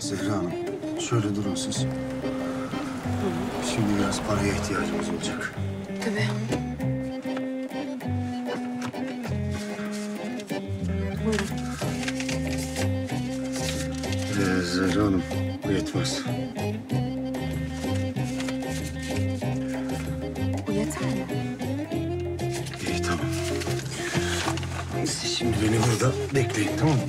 Zehra Hanım, şöyle durun siz. Şimdi biraz paraya ihtiyacımız olacak. Tabii. Buyurun. Ee, Zehra Hanım, bu yetmez. Bu yeter mi? İyi, tamam. Siz şimdi beni burada bekleyin, tamam mı?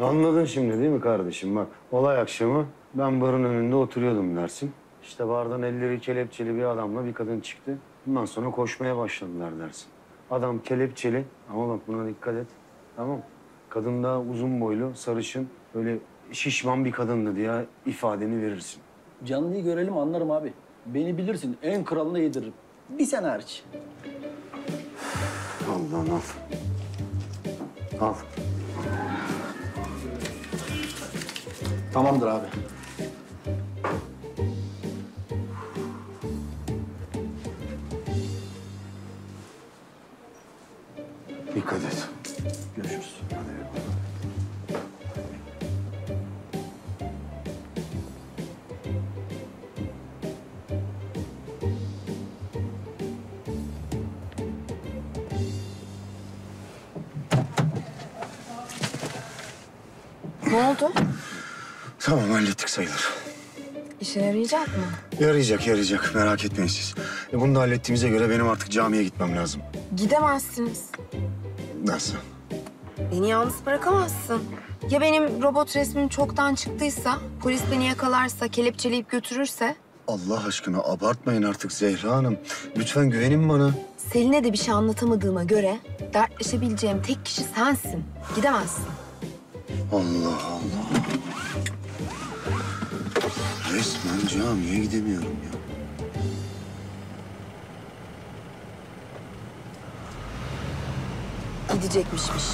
Anladın şimdi değil mi kardeşim? Bak olay akşamı ben barın önünde oturuyordum dersin. İşte bardan elleri kelepçeli bir adamla bir kadın çıktı. Bundan sonra koşmaya başladılar dersin. Adam kelepçeli ama bak buna dikkat et. Tamam? Kadın da uzun boylu, sarışın, böyle şişman bir kadındı diye ifadeni verirsin. Canlıyı görelim anlarım abi. Beni bilirsin en kralını yediririm. Bir sen hariç. Al lan al. Al. Tamamdır abi. Dikkat et. Görüşürüz. Ne oldu? Tamam hallettik sayılır. İşe yarayacak mı? Yarayacak yarayacak merak etmeyin siz. E, bunu da hallettiğimize göre benim artık camiye gitmem lazım. Gidemezsiniz. Nasıl? Beni yalnız bırakamazsın. Ya benim robot resmim çoktan çıktıysa, polis beni yakalarsa, kelepçeleyip götürürse... Allah aşkına abartmayın artık Zehra Hanım. Lütfen güvenin bana. Selin'e de bir şey anlatamadığıma göre dertleşebileceğim tek kişi sensin. Gidemezsin. Allah Allah. Resmen camiye gidemiyorum ya. Gidecekmişmiş.